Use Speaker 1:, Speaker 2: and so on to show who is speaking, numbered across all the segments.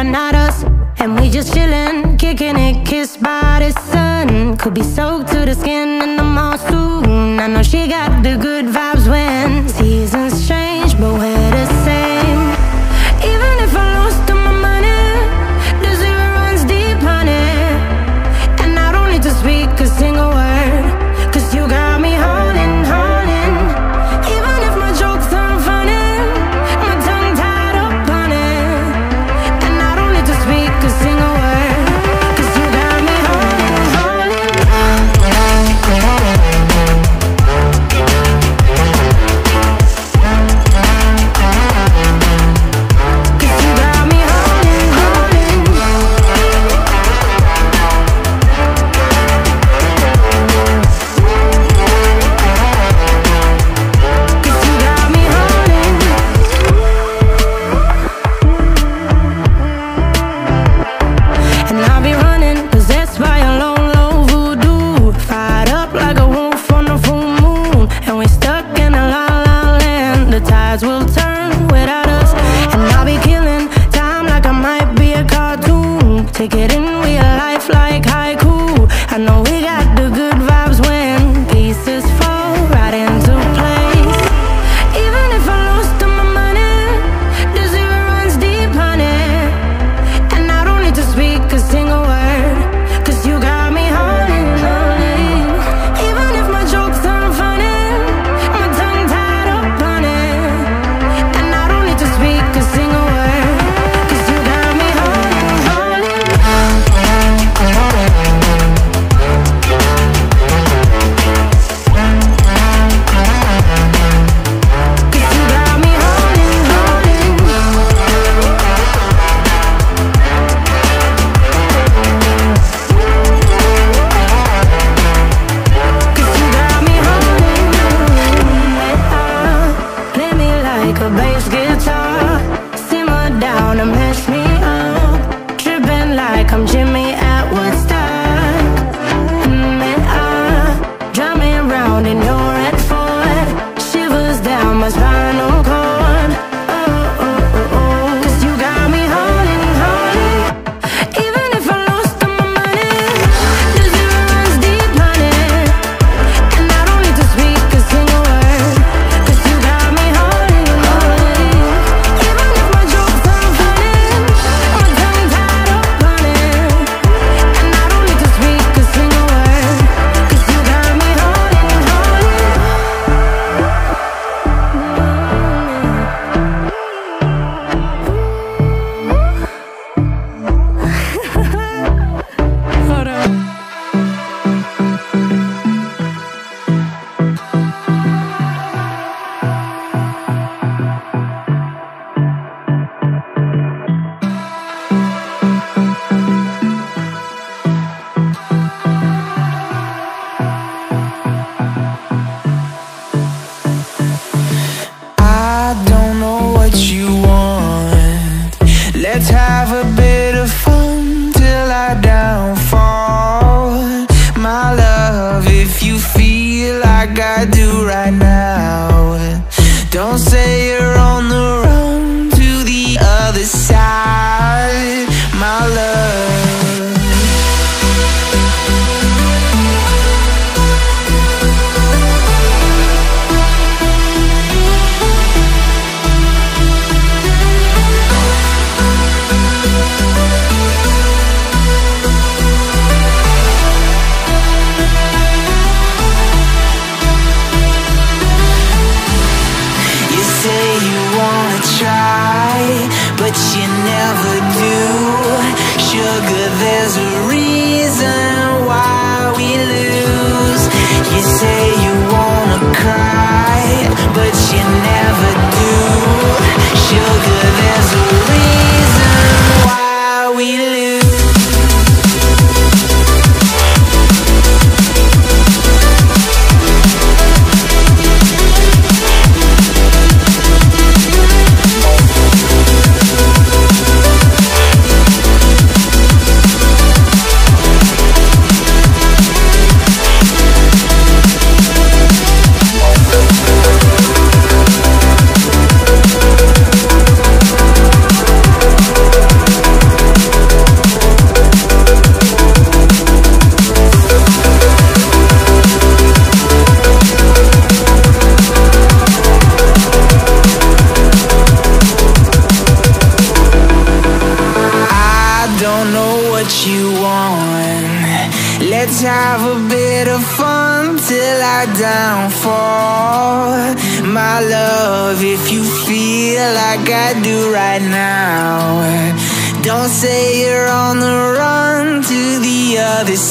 Speaker 1: but not us. And we just chillin', kicking it, kissed by the sun. Could be soaked to the skin in the mall soon. I know she got the good. gonna miss me.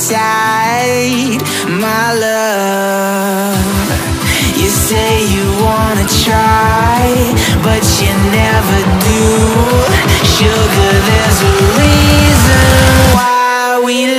Speaker 1: inside my
Speaker 2: love. You say you wanna try But you never do. Sugar, there's a reason why we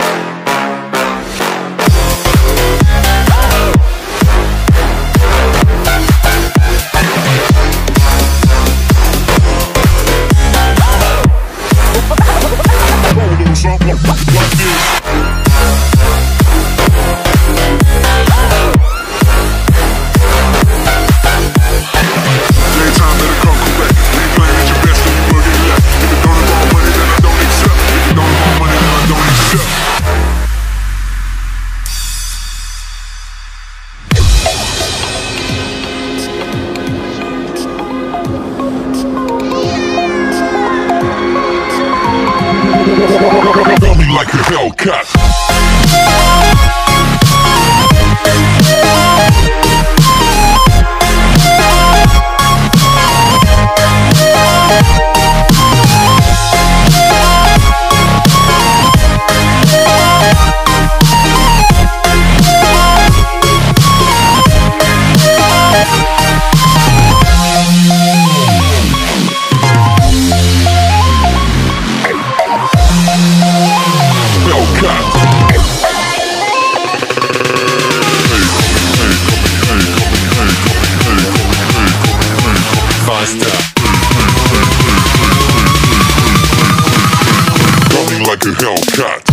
Speaker 3: Like a Hellcat.